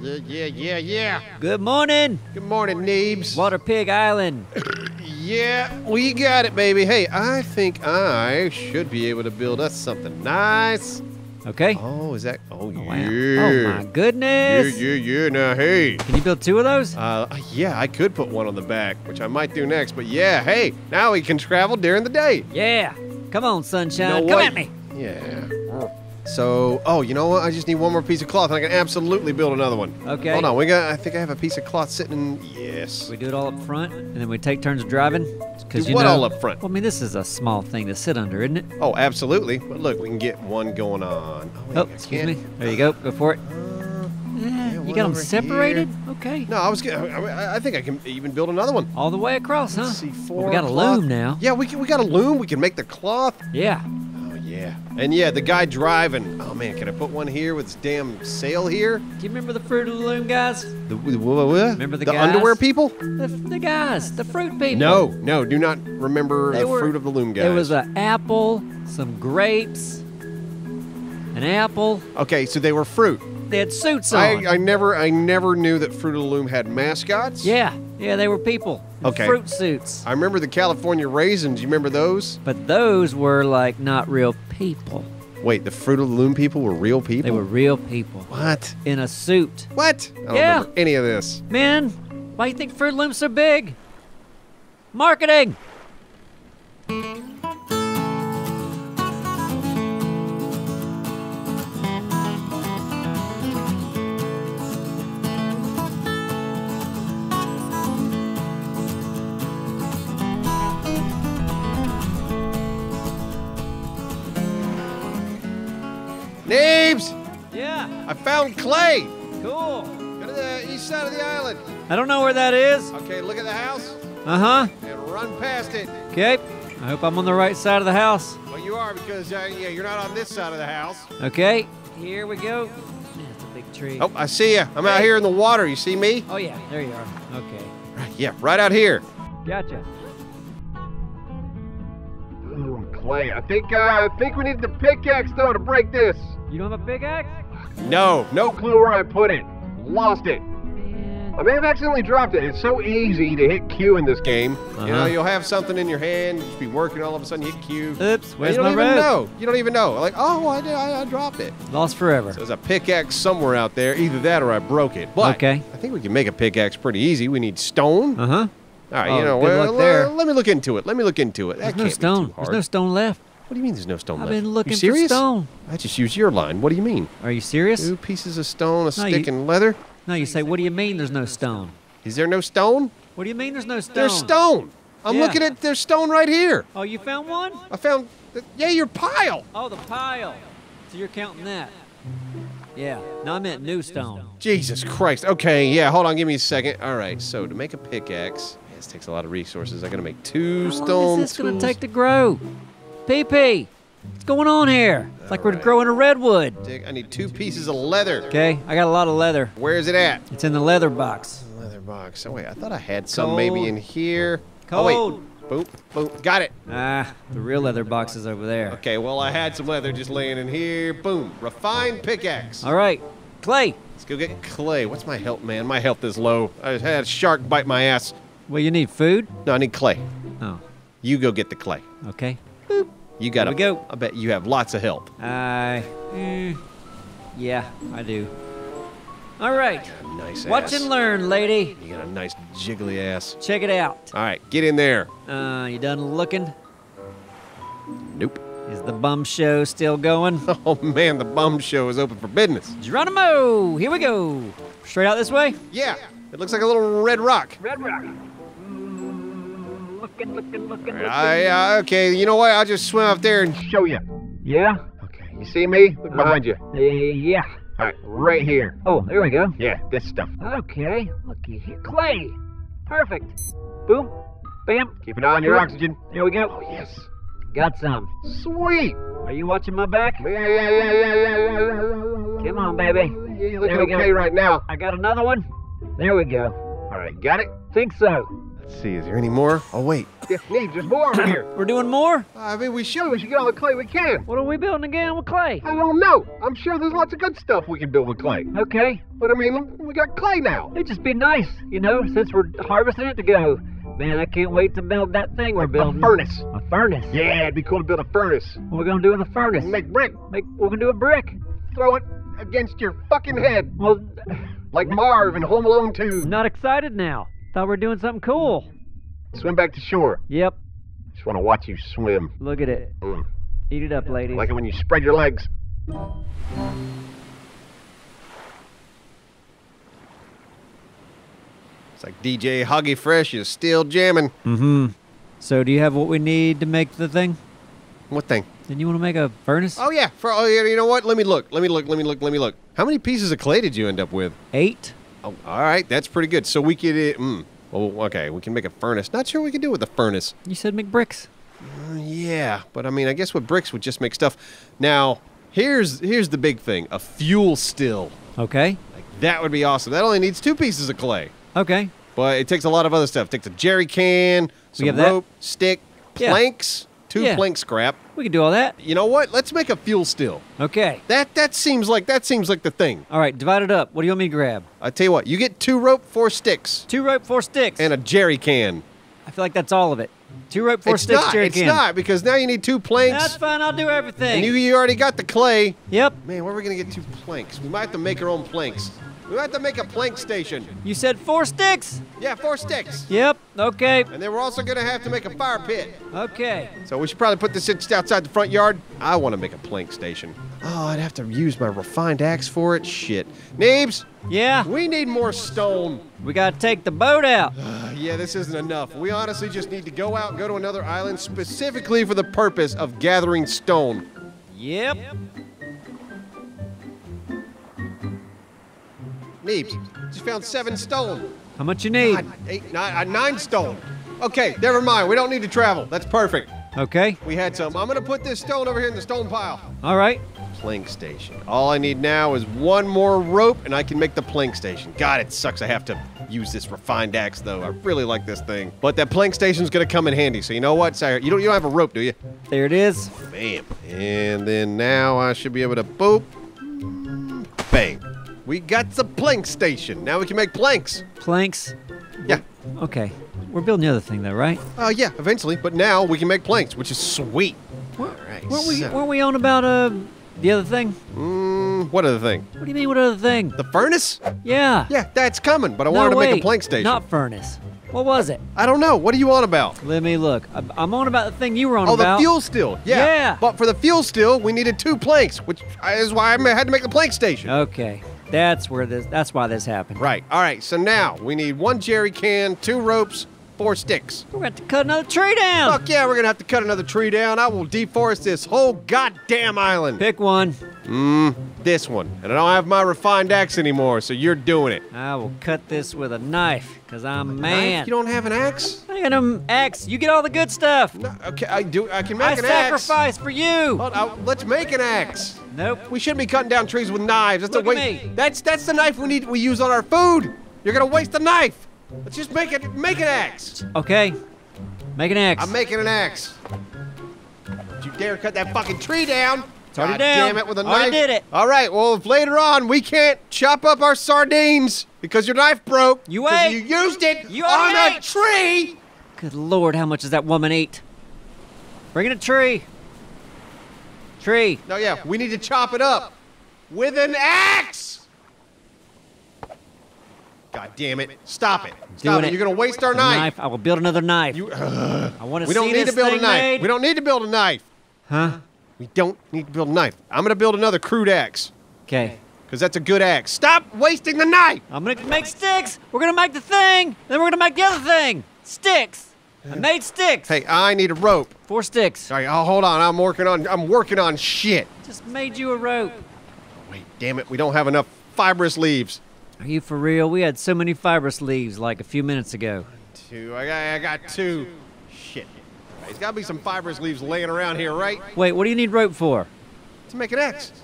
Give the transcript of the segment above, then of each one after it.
yeah, yeah, yeah, yeah. Good morning, Good morning, Neebs. Water Pig Island. Yeah, we got it, baby. Hey, I think I should be able to build us something nice. Okay. Oh, is that? Oh, Oh, wow. yeah. Oh my goodness. Yeah, yeah, yeah. Now, hey. Can you build two of those? Uh, yeah, I could put one on the back, which I might do next. But yeah, hey, now we can travel during the day. Yeah. Come on, sunshine. No Come way. at me. Yeah. So, oh, you know what? I just need one more piece of cloth, and I can absolutely build another one. Okay. Hold on, we got. I think I have a piece of cloth sitting. Yes. We do it all up front, and then we take turns driving. Because you what know, all up front? Well, I mean, this is a small thing to sit under, isn't it? Oh, absolutely. But look, we can get one going on. Oh, wait, Oh, excuse me. There you go. Go for it. Uh, eh, yeah, you got them separated? here. Okay. No, I was. I, I think I can even build another one. All the way across, huh? Let's see, Well, we got a loom now. Yeah, we can, we got a loom. We can make the cloth. Yeah. And yeah, the guy driving. Oh man, can I put one here with this damn sail here? Do you remember the Fruit of the Loom guys? The, the, what, what? Remember the the guys? underwear people? The, the guys, the fruit people. No, no, do not remember They the were- fruit of the loom guys. It was an apple, some grapes, an apple. Okay, so they were fruit. They had suits on. I, I never I never knew that Fruit of the Loom had mascots. yeah, yeah, they were people. Okay. Fruit suits. I remember the California raisins. You remember those? But those were like not real people. Wait, the Fruit of the Loom people were real people? They were real people What? in a suit. What? I don't Yeah. remember any of this. Man, why do you think Fruit Loom's so big? Marketing. Neebs! Yeah, I found clay! cool. Go to the east side of the island. I don't know where that is. Okay, look at the house Uh huh. and run past it. Okay. I hope I'm on the right side of the house. Well, you are because uh, yeah, you're not on this side of the house. Okay. Here we go. Man, it's a big tree. Oh, I see you. I'm out here in the water. You see me? Oh yeah, there you are. Okay. Right, yeah, right out here. Gotcha. clay. I think uh, I think we need the pickaxe though to break this. You don't have a pickaxe? No, no clue where I put it. Lost it. Man. I may have accidentally dropped it. It's so easy to hit Q in this game. You know, Uh-huh. you'll have something in your hand, you just be working, all of a sudden you hit Q. Oops, where's you don't my even know. You don't even know. Like, oh, I did. I, I dropped it. Lost forever. So there's a pickaxe somewhere out there. Either that or I broke it. But Okay. I think we can make a pickaxe pretty easy. We need stone. Uh huh. all right, oh, you know, well, uh, let me look into it. Let me look into it. There's that no can't stone. There's no stone left. What do you mean there's no stone I've left? been looking you for stone. I just used your line. What do you mean? Are you serious? Two pieces of stone, a No, stick, you- and leather? No, you say, what do you mean there's no stone? Is there no stone? What do you mean there's no stone? There's stone. I'm Yeah. looking at there's stone right here. Oh, you found one? I found, yeah, your pile. Oh, the pile. So you're counting that. Yeah. No, I meant new stone. Jesus Christ. Okay, yeah, hold on, give me a second. All right, so to make a pickaxe, this takes a lot of resources. I gotta make two How stone long is this gonna take to grow? PP, what's going on here? It's like we're growing a redwood. Dig- I need two pieces of leather. Okay, I got a lot of leather. Where is it at? It's in the leather box. Leather box. Oh wait, I thought I had some maybe in here. Cold. Oh wait. Boom, boom. Got it. Ah, the real leather box is over there. Okay, well I had some leather just laying in here. Boom. Refined pickaxe. All right, Clay. Let's go get clay. What's my health, man? My health is low. I had a shark bite my ass. Well, you need food. No, I need clay. Oh, You go get the clay. okay. You got to go. I bet you have lots of help. I, eh, yeah, I do. All right, Nice watch ass. and learn, lady. You got a nice jiggly ass. Check it out. All right, get in there. Uh, you done looking? Nope. Is the bum show still going? Oh man, the bum show is open for business. Geronimo, here we go. Straight out this way. Yeah, it looks like a little red rock. Red Rock. Looking, looking, looking, I, uh, okay, you know what? I'll just swim up there and show you. Yeah. Okay, you see me? Look behind you. Yeah. All right, right here. Oh, there we go. Yeah, this stuff. Okay. Looky here. Clay. Perfect. Boom. Bam. Keep an eye on your oxygen. There we go. Oh yes. Got some. Sweet. Are you watching my back? Yeah, yeah, yeah, yeah, yeah, yeah, yeah. Come on, baby. You look There we go. okay right now. I got another one. There we go. All right, got it. Think so. Let's see, is there any more? Oh, wait. Yeah, Neebs, there's more over here. We're doing more? I mean, we should. We should get all the clay we can. What are we building again with clay? I don't know. I'm sure there's lots of good stuff we can build with clay. Okay. But I mean, we got clay now. It'd just be nice, you know, since we're harvesting it to go. Man, I can't wait to build that thing we're building. A furnace. A furnace. Yeah, it'd be cool to build a furnace. What we gonna do in the furnace? Make brick. Make we're gonna do a brick. Throw it against your fucking head. Well, Like Marv in Home Alone 2. I'm not excited now. Thought we were doing something cool. Swim back to shore. Yep. Just want to watch you swim. Look at it. Mm. Eat it up, ladies. Like it when you spread your legs. It's like DJ Huggy Fresh is still jamming. Mm-hmm. So do you have what we need to make the thing? What thing? Then you want to make a furnace? Oh, yeah. For Oh, yeah. You know what? Let me look. Let me look. Let me look. Let me look. How many pieces of clay did you end up with? Eight? Oh, all right. That's pretty good. So we could. Uh, mm, oh, okay. We can make a furnace. Not sure what we can do with a furnace. You said make bricks. Uh, yeah, but I mean, I guess with bricks would just make stuff. Now, here's here's the big thing: a fuel still. Okay. Like that would be awesome. That only needs two pieces of clay, Okay. but it takes a lot of other stuff. It takes a jerry can, some have that? rope, stick, Yeah. Two Yeah. plank scrap. We can do all that. You know what? Let's make a fuel still. Okay. That that seems like that seems like the thing. All right, divide it up. What do you want me to grab? I tell you what, you get two rope, four sticks, Two rope, four sticks. and a jerry can. I feel like that's all of it. Two rope, four it's sticks, not. jerry It's can. not because now you need two planks, That's fine. I'll do everything. and you, you already got the clay. Yep. Man, where are we gonna get two planks? We might have to make our own planks. We have to make a plank station. You said four sticks. Yeah, four sticks. Yep. Okay. And then we're also gonna have to make a fire pit. Okay. So we should probably put this just outside the front yard. I want to make a plank station. Oh, I'd have to use my refined axe for it. Shit. Neebs, Yeah. we need more stone. We gotta take the boat out. Yeah, this isn't enough. We honestly just need to go out and go to another island specifically for the purpose of gathering stone. Yep. Neebs, just found seven stone. How much you need? God, nine, uh, nine stone. Okay, never mind. We don't need to travel. That's perfect. Okay. We had some. I'm gonna put this stone over here in the stone pile. All right. Plank station. All I need now is one more rope, and I can make the plank station. God, it sucks. I have to use this refined axe, though. I really like this thing. But that plank station's gonna come in handy. So you know what, Sire? You don't. You don't have a rope, do you? There it is. Bam. And then now I should be able to boop. We got the plank station. Now we can make planks. Planks. Yeah. Okay. We're building the other thing though, right? Uh, yeah, eventually. But now we can make planks, which is sweet. What, All right. Weren't we so- weren't we on about uh the other thing? Mm, what other thing? What do you mean what other thing? The furnace? Yeah. Yeah, that's coming, but I no, wanted to wait, make a plank station. Not furnace. What was it? I don't know. What are you on about? Let me look. I'm on about the thing you were on Oh, about. Oh, the fuel still. Yeah. Yeah. But for the fuel still, we needed two planks, which is why I had to make the plank station. Okay. That's where this. That's why this happened. Right. All right. So now we need one jerry can, two ropes, four sticks. We're going to have to cut another tree down. Fuck yeah, we're gonna have to cut another tree down. I will deforest this whole goddamn island. Pick one. Mmm, this one. And I don't have my refined axe anymore, so you're doing it. I will cut this with a knife, cause I'm a man. Knife? You don't have an axe? I got an axe. You get all the good stuff. No. Okay, I do. I can make I an axe. I sacrifice for you. Hold on, let's make an axe. Nope. We shouldn't be cutting down trees with knives. That's Look way. me. That's that's the knife we need. We use on our food. You're gonna waste the knife. Let's just make it. Make an axe. Okay. Make an axe. I'm making an axe. Don't you dare cut that fucking tree down. It's already God down. Damn it with a Already knife. did it. All right. Well, if later on we can't chop up our sardines because your knife broke. You ate. You used it You on already a tree. Good lord, how much does that woman eat? Bring in a tree. Tree. No, yeah, we need to chop it up with an axe. God damn it! Stop it! Stop Doing it! it. You're gonna waste our A knife. I will build another knife. You, I want to we don't need this to build a knife. made. We don't need to build a knife. Huh? We don't need to build a knife. I'm gonna build another crude axe Okay. because that's a good axe. Stop wasting the knife. I'm gonna make sticks. We're gonna make the thing. Then we're gonna make the other thing. Sticks. I made sticks. Hey, I need a rope. Four sticks. All right, oh, hold on. I'm working on. I'm working on shit. Just made you a rope. Wait, damn it. We don't have enough fibrous leaves. Are you for real? We had so many fibrous leaves like a few minutes ago. Two. I got. I got two. Shit. There's got to be some fibrous leaves laying around here, right? Wait, what do you need rope for? To make an axe.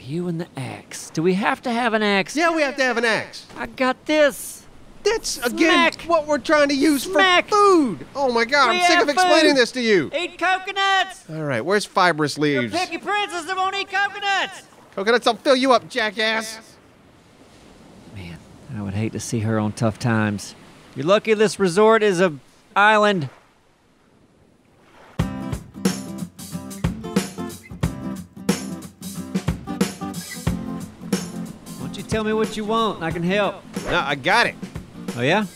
You and the axe. Do we have to have an axe? Yeah, we have to have an axe. I got this. That's again Smack. what we're trying to use Smack. for food. Oh my god, We I'm sick of explaining food. this to you. Eat coconuts! All right, where's fibrous You're leaves? picky princess that won't eat coconuts! Coconuts, I'll fill you up, jackass. I would hate to see her on tough times. You're lucky this resort is a island. Why don't you tell me what you want I can help? No, I got it. Oh yeah?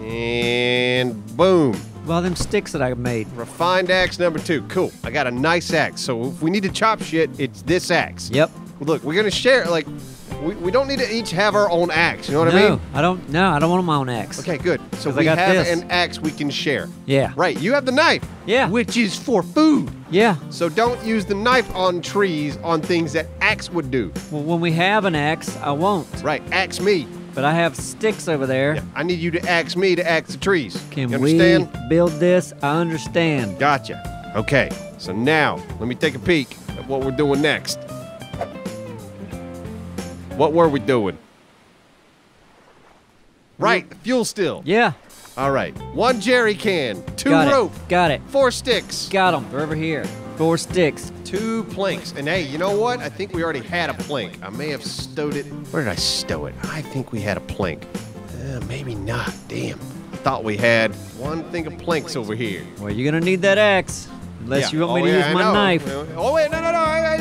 And boom. Well, them sticks that I made. Refined axe number two. Cool. I got a nice axe. So if we need to chop shit, it's this axe. Yep. Look, we're gonna share. Like, we, we don't need to each have our own axe. You know what no, I mean? I don't. No, I don't want my own axe. Okay, good. So we have this. an axe we can share. Yeah. Right. You have the knife. Yeah. Which is for food. Yeah. So don't use the knife on trees on things that axe would do. Well, when we have an axe, I won't. Right. Axe me. But I have sticks over there. Yeah, I need you to axe me to axe the trees. Can you we build this? I understand. Gotcha. Okay. So now let me take a peek at what we're doing next. What were we doing? Right, fuel still. Yeah. All right. One jerry can, two got rope, it. Got it. four sticks, Got them. They're over here. Four sticks. two planks. And hey, you know what? I think we already had a plank. I may have stowed it. Where did I stow it? I think we had a plank. Uh, maybe not. Damn. I thought we had one thing of planks over here. Well, you're gonna need that axe. Unless Yeah. you want me Oh, to yeah, use I my know. knife. Oh wait, no, no, no!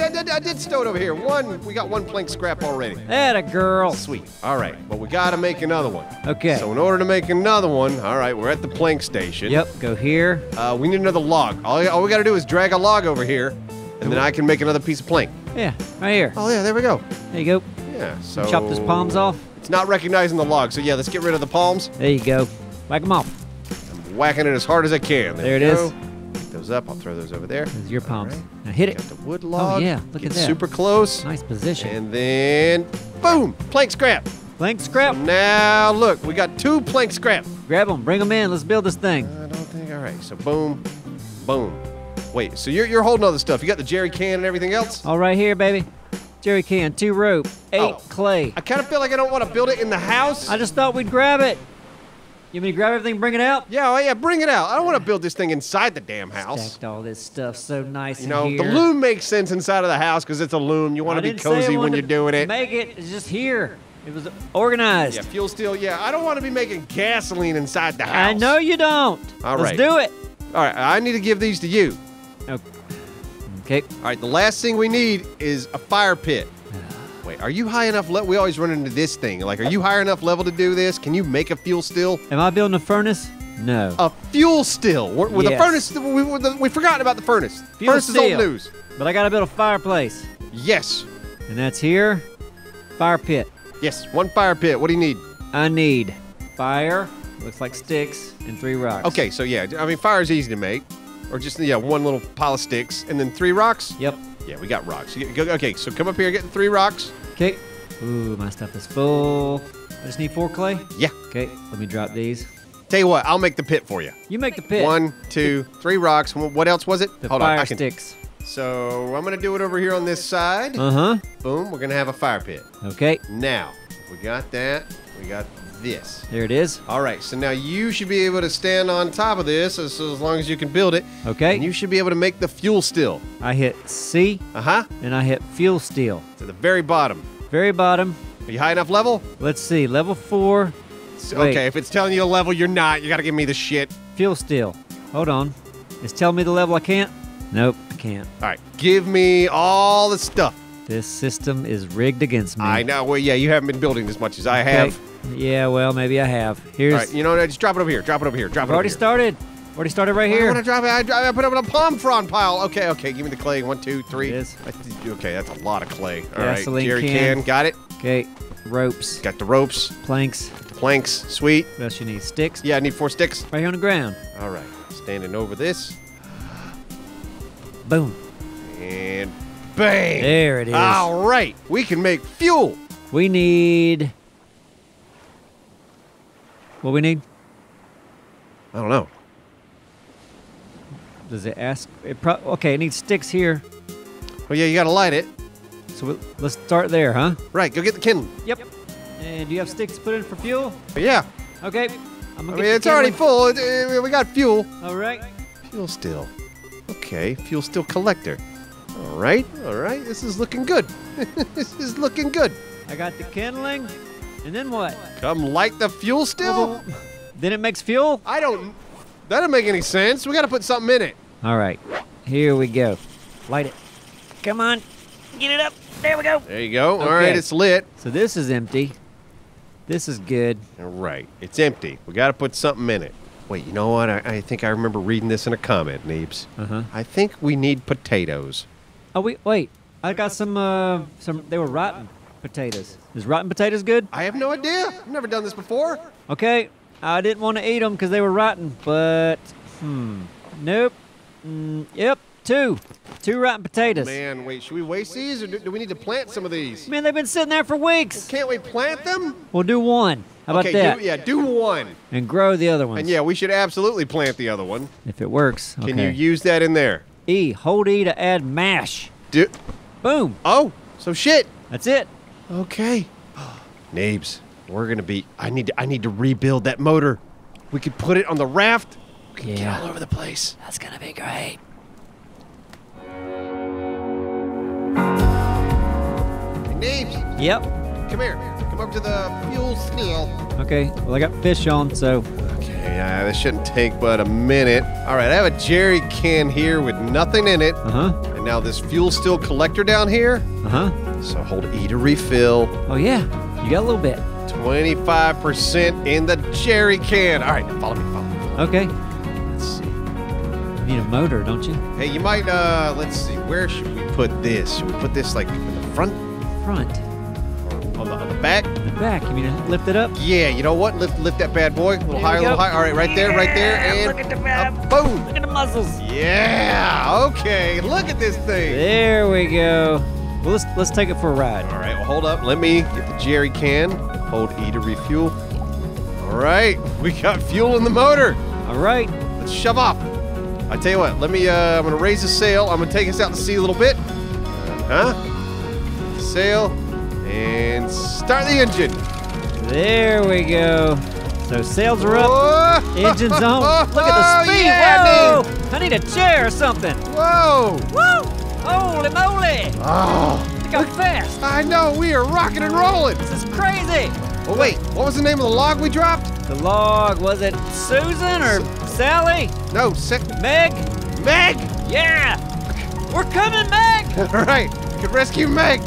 I, did, I did stow it over here. One, we got one plank scrap already. That a girl. Sweet. All right, but we got to make another one. Okay. So in order to make another one, all right, we're at the plank station. Yep. Go here. Uh, we need another log. All, all we got to do is drag a log over here, and then I can make another piece of plank. Yeah. Right here. Oh yeah, there we go. There you go. Yeah. So Chop those palms off. It's not recognizing the log, so yeah, let's get rid of the palms. There you go. Whack them off. I'm whacking it as hard as I can. There we it go. is. Pick those up. I'll throw those over there. There's your palms. right. Now hit Got it. the wood oh, log. Oh, yeah, look Get at that. Super close. Nice position. And then, boom, plank scrap. Plank scrap. Now look, we got two plank scrap. Grab them. Bring them in. Let's build this thing. I don't think. All right, so boom, boom. Wait, so you're you're holding all this stuff? You got the jerry can and everything else? All right here, baby. Jerry can, two rope, eight Oh. clay. I kind of feel like I don't want to build it in the house. I just thought we'd grab it. You want me to grab everything and bring it out? yeah, oh, yeah, bring it out. I don't want to build this thing inside the damn house. Stacked all this stuff so nice You in know, the loom makes sense inside of the house because it's a loom. You want to be didn't say I cozy when you're doing it. Make it. It's just here. It was organized. Yeah, fuel still. Yeah, I don't want to be making gasoline inside the house. I know you don't. All Let's right. do it. All right, I need to give these to you. Okay. All right, the last thing we need is a fire pit. Wait, are you high enough? Le- we always run into this thing. Like, are you high enough level to do this? Can you make a fuel still? Am I building a furnace? No. A fuel still. We're- With Yes. the furnace, we, we, the, we forgot about the furnace. Fuel furnace is old news. But I gotta build a fireplace. Yes, And that's here. Fire pit. yes. One fire pit. What do you need? I need fire, looks like sticks, and three rocks. Okay, so yeah, I mean, fire is easy to make, or just yeah, one little pile of sticks, and then three rocks. Yep. Yeah, we got rocks. Okay, so come up here, get the three rocks. Okay. Ooh, my stuff is full. I just need four clay. Yeah. Okay, let me drop these. Tell you what, I'll make the pit for you. You make the pit. One, two, three rocks. What else was it? The Hold fire on, I can. sticks. So I'm gonna do it over here on this side. Uh huh. Boom, we're gonna have a fire pit. Okay, Now, we got that. We got this. there it is. All right, so now you should be able to stand on top of this as, as long as you can build it. Okay. And you should be able to make the fuel still. I hit C Uh huh. and I hit fuel still. To the very bottom. Very bottom. Are you high enough level? Let's see, level four, S- Wait. Okay, if it's telling you a level you're not, you gotta give me the shit. fuel still. Hold on. It's telling me the level I can't? Nope, I can't. All right, give me all the stuff. This system is rigged against me. I know. Well, yeah, you haven't been building as much as I Okay. have. Yeah, well, maybe I have. Here's. All right, you know what? Just drop it over here. Drop it over here. Drop I've it already over here. started. Already started right here. I want to drop it. I, I put it in a palm frond pile. Okay, okay. Give me the clay. One, two, three. It is. I th- Okay, that's a lot of clay. All right, Gasoline Jerry can. can. Got it. Okay, ropes, Got the ropes, planks. the planks. Sweet. What else you need? Sticks. Yeah, I need four sticks. Right here on the ground. All right. Standing over this. Boom. And bang. There it is. All right. We can make fuel. We need. What we need? I don't know. Does it ask? It pro- okay, it needs sticks here. Oh, yeah, you got to light it. So we- let's start there, huh? Right. Go get the kindling. Yep. And do you have sticks to put in for fuel? Oh, yeah. Okay. I'm gonna mean, it's already full. It- we got fuel. All right. Fuel still. Okay, fuel still collector. All right, all right. This is looking good. this is looking good. I got the kindling. And then what? Come light the fuel still. Then it makes fuel? I don't. That doesn't make any sense. We got to put something in it. All right. Here we go. Light it. Come on. Get it up. There we go. There you go. All right, it's lit. So this is empty. This is good. All right, it's empty. We got to put something in it. Wait, you know what? I, I think I remember reading this in a comment, Neebs. Uh-huh. I think we need potatoes. Oh wait, wait. I got some uh some they were rotten potatoes. Is rotten potatoes good? I have no idea. I've never done this before. Okay. I didn't want to eat them because they were rotten, but hmm. Nope. Mm, yep. Two. Two rotten potatoes. Man, wait, should we waste these or do, do we need to plant some of these? Man, they've been sitting there for weeks. Can't we plant them? We'll do one. How about okay, that? Do, yeah, do one. And grow the other ones. And yeah, we should absolutely plant the other one. If it works. Okay. Can you use that in there? E. Hold E to add mash. Do. Boom. Oh, so shit. That's it. Okay. Neebs, we're gonna be. I need. To, I need to rebuild that motor. We could put it on the raft. We can get all over the place. That's gonna be great. Neebs, Yep. come here. Come up to the fuel still. Okay. Well, I got fish on, so Okay, uh, this shouldn't take but a minute. All right, I have a jerry can here with nothing in it, uh huh. and now this fuel still collector down here. Uh huh. So hold E to refill. Oh yeah. You got a little bit. 25% in the jerry can. All right, follow me, follow me. Okay. Let's see. You need a motor, don't you? Hey, you might, uh, let's see, where should we put this? Should we put this like in the front Front. or on the, on the back? The back. You mean to lift it up? Yeah, you know what? Lift lift that bad boy. A little There higher, a little higher. All right, right there, right there. And look at the back. boom. Look at the muscles. Yeah, okay. Look at this thing. There we go. Well, let's let's take it for a ride. All right, well, hold up. Let me get the jerry can. Hold E to refuel. All right, we got fuel in the motor. All right. Let's shove off. I tell you what, let me, uh, I'm gonna raise the sail. I'm gonna take us out to sea a little bit. Huh? Sail and start the engine. There we go. So sails are up. Whoa! Engine's on. Look at the Oh, speed. yeah, Whoa! I need a chair or something. Whoa! Woo! Holy moly! Oh, Look how fast. I know, we are rocking and rolling. This is crazy. Oh, wait, what was the name of the log we dropped? The log, was it Susan or Sally? No, sec- Meg? Meg! Yeah! We're coming, Meg! All right, we can rescue Meg.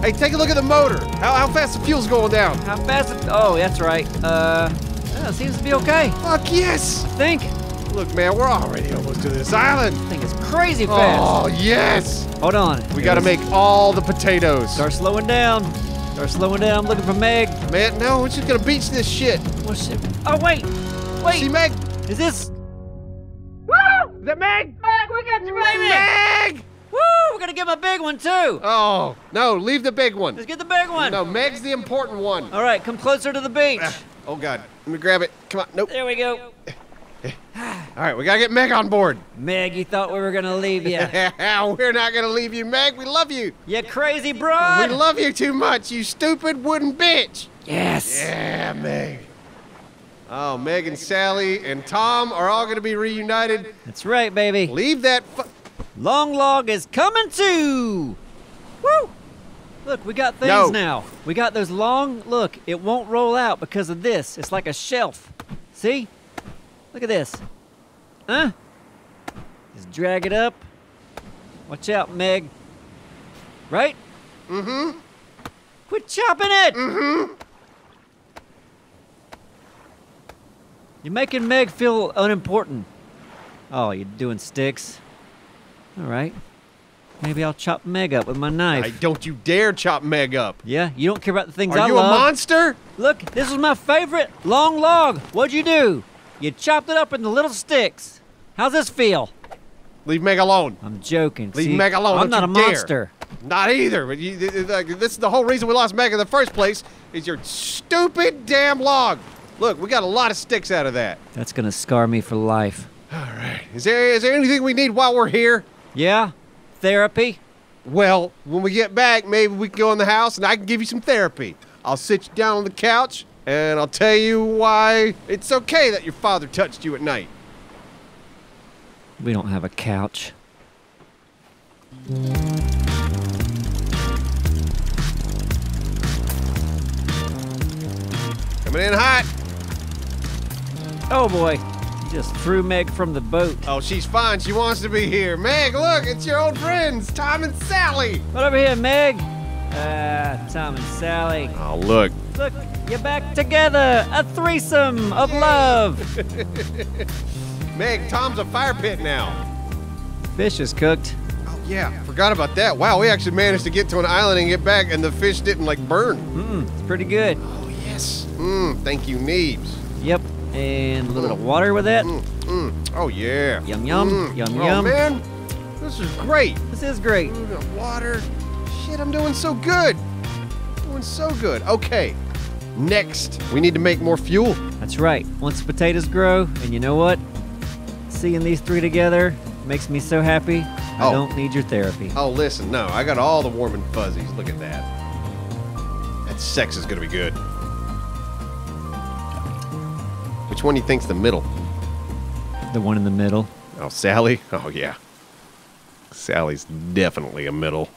Hey, take a look at the motor. How, how fast the fuel's going down? How fast? It, oh, that's right. Uh, yeah, it seems to be okay. Fuck yes! I think. Look, man, we're already almost to this island. I think it's crazy fast. Oh, yes! Hold on. We gotta make all the potatoes. Start slowing down. Start slowing down. I'm looking for Meg. Man, no, we're just gonna beach this shit. What's it? Oh wait, wait. See Meg? Is this? Is that Meg? Meg, we got your baby. Meg! Woo! We're gonna get my big one too. Oh, no, leave the big one. Let's get the big one. No, Meg's the important one. All right, come closer to the beach. Ah, oh, God. Let me grab it. Come on. Nope. There we go. Ah. All right, we gotta get Meg on board. Meg, you thought we were gonna leave you. We're not gonna leave you, Meg. We love you. you crazy We love you too much, you stupid wooden bitch. yes. Yeah, Meg. Oh, Meg and Sally and Tom are all gonna be reunited. That's right, baby. Leave that. Long log is coming too. Woo! Look, we got things No. now. We got those long. Look, it won't roll out because of this. It's like a shelf. See? Look at this. Huh? Just drag it up. Watch out, Meg. Right? mm-hmm. Quit chopping it. Mm-hmm. You're making Meg feel unimportant. Oh, you're doing sticks. All right. Maybe I'll chop Meg up with my knife. I don't you dare chop Meg up. Yeah, you don't care about the things Are I love. Are you a monster? Look, this is my favorite long log. What'd you do? You chopped it up into little sticks. How's this feel? Leave Meg alone. I'm joking. Leave See, Meg alone, I'm don't not a dare. monster. Not either. But you, th- th- th- this is the whole reason we lost Meg in the first place. Is your stupid damn log. Look, we got a lot of sticks out of that. That's gonna scar me for life. All right. Is there is there anything we need while we're here? Yeah? Therapy? Well, when we get back, maybe we can go in the house and I can give you some therapy. I'll sit you down on the couch And I'll tell you why it's okay that your father touched you at night. We don't have a couch. Coming in hot. Oh boy, just threw Meg from the boat. Oh, she's fine. She wants to be here. Meg, look, it's your old friends, Tom and Sally. What over here, Meg? Ah, Tom and Sally. Oh, look. Look, you're back together. A threesome of love. Meg, Tom's a fire pit now. Fish is cooked. Oh, yeah. Forgot about that. Wow, we actually managed to get to an island and get back, and the fish didn't, like, burn. Mm, it's pretty good. Oh, yes. Mmm, thank you, Neebs. Yep. And a little bit of water with that. Mm, mm. Oh, yeah. Yum, yum. Mm. Yum, oh, yum. man. This is great. This is great. Water. Shit, I'm doing so good. Doing so good. Okay. Next, we need to make more fuel. That's right. Once the potatoes grow, and you know what? Seeing these three together makes me so happy. I Oh. don't need your therapy. Oh, listen, no, I got all the warm and fuzzies. Look at that. That sex is gonna be good. Which one do you think's the middle? The one in the middle. Oh, Sally? Oh, yeah. Sally's definitely a middle.